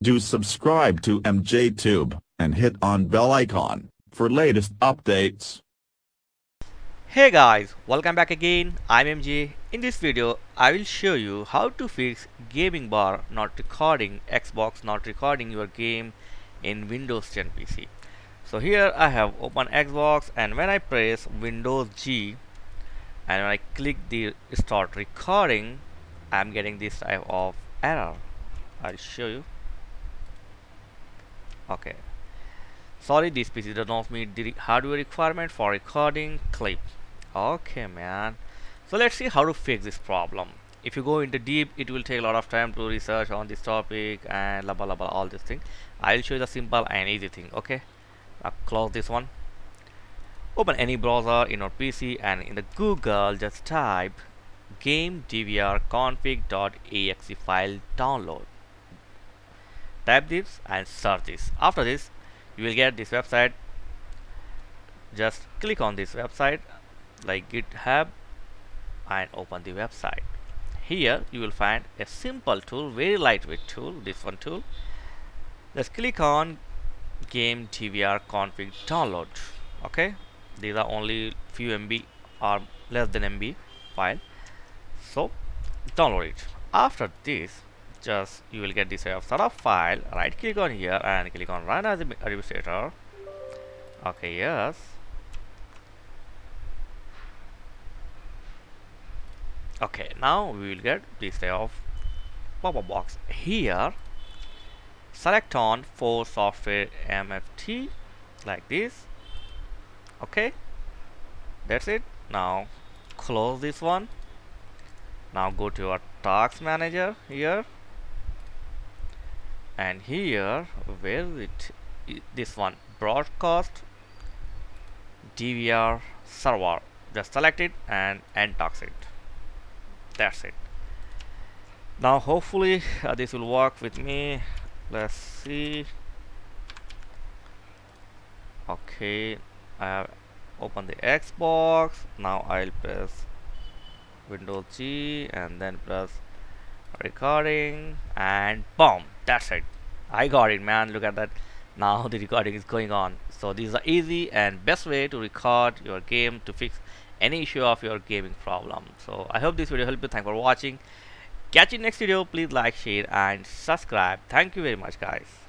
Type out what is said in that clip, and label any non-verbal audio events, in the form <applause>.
Do subscribe to MJTube and hit on bell icon for latest updates. Hey guys, welcome back again. I'm MJ. In this video, I will show you how to fix gaming bar not recording, Xbox not recording your game in Windows 10 PC. So here I have open Xbox and when I press Windows G and when I click the start recording, I'm getting this type of error. I'll show you okay. Sorry this PC does not meet the hardware requirement for recording clip. Okay man. So let's see how to fix this problem. If you go into deep it will take a lot of time to research on this topic and blah blah blah all this thing I'll show you the simple and easy thing okay? Now close this one. Open any browser in your PC and in the Google just type game dvr config.exe file download type this and search this. After this you will get this website. Just click on this website like github and open the website. Here you will find a simple tool very lightweight tool this one tool. Let's click on game dvr config download okay? These are only few MB or less than MB file. So download it. After this just you will get this set of setup file. Right click on here and click on run as administrator. Okay yes. Okay now we will get this type of pop-up box here. Select on for software mft like this. Okay that's it. Now close this one. Now go to your task manager here and here where it this one broadcast DVR server just select it and untox it. That's it. Now hopefully uh, this will work with me. Let's see. Okay I have opened the Xbox. Now I'll press Windows G and then press recording and boom that's it I got it man. Look at that. Now <laughs> the recording is going on. So this is the easy and best way to record your game to fix any issue of your gaming problem. So I hope this video helped you. Thanks for watching. Catch you next video. Please like share and subscribe. Thank you very much guys